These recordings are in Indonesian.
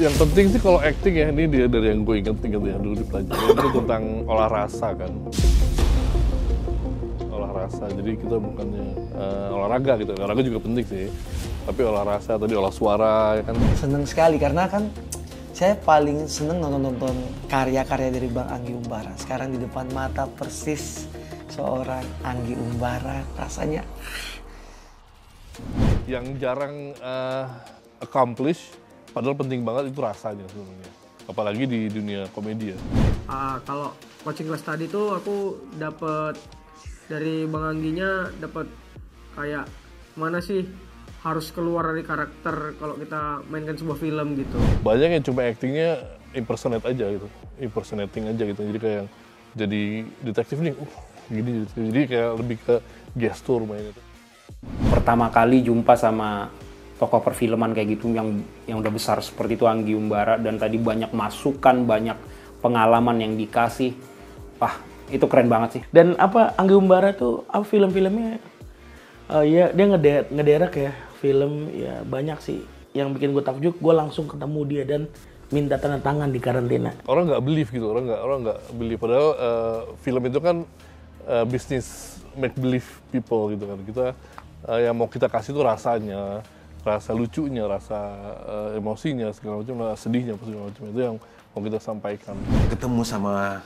yang penting sih kalau acting ya ini dia dari yang gue inget-inget ya dulu di pelajaran itu tentang olah rasa kan. Olah rasa jadi kita bukannya uh, olahraga gitu. Olahraga juga penting sih tapi olah rasa tadi olah suara ya kan? Seneng sekali karena kan saya paling seneng nonton-nonton karya-karya dari Bang Anggi Umbara. Sekarang di depan mata persis seorang Anggi Umbara rasanya yang jarang uh, accomplish padahal penting banget itu rasanya sebenarnya apalagi di dunia komedi ya uh, kalau coaching class tadi tuh aku dapat dari Bang Angginya dapat kayak mana sih harus keluar dari karakter kalau kita mainkan sebuah film gitu. Banyak yang cuma actingnya impersonate aja gitu, impersonating aja gitu. Jadi kayak jadi detektif nih, uh, gini. Jadi kayak lebih ke gestur main itu. Pertama kali jumpa sama tokoh perfilman kayak gitu yang yang udah besar seperti itu Anggi Umbara dan tadi banyak masukan, banyak pengalaman yang dikasih. Wah, itu keren banget sih. Dan apa Anggi Umbara tuh apa film-filmnya? Uh, ya dia ngeder ngederek ya film ya banyak sih. Yang bikin gue takjub gue langsung ketemu dia dan minta tanda tangan di karantina. Orang nggak believe gitu orang nggak orang nggak believe. Padahal uh, film itu kan uh, bisnis make believe people gitu kan. Kita uh, yang mau kita kasih itu rasanya rasa lucunya rasa uh, emosinya segala macam sedihnya segala macam itu yang mau kita sampaikan ketemu sama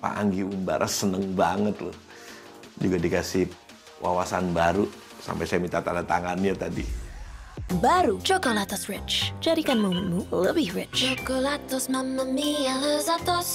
Pak Anggi Umbara seneng banget loh juga dikasih wawasan baru sampai saya minta tanda tangannya tadi. Baru Chocolatos Rich, jadikan momenmu lebih rich. Chocolatos Mamma Mia Lezatos.